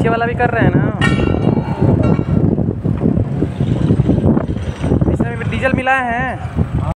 आगे वाला भी कर रहे हैं ना। इसमें डीजल मिलाए हैं।